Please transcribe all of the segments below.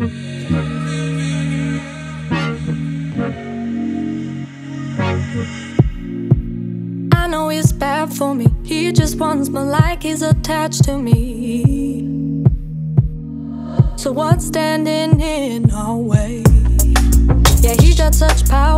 I know he's bad for me. He just wants me like he's attached to me. So what's standing in our way? Yeah, he's got such power.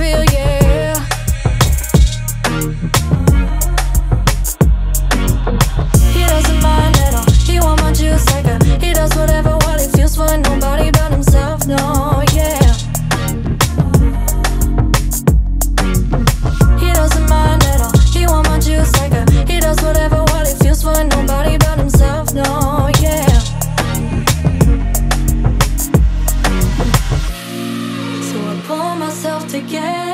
feel myself together.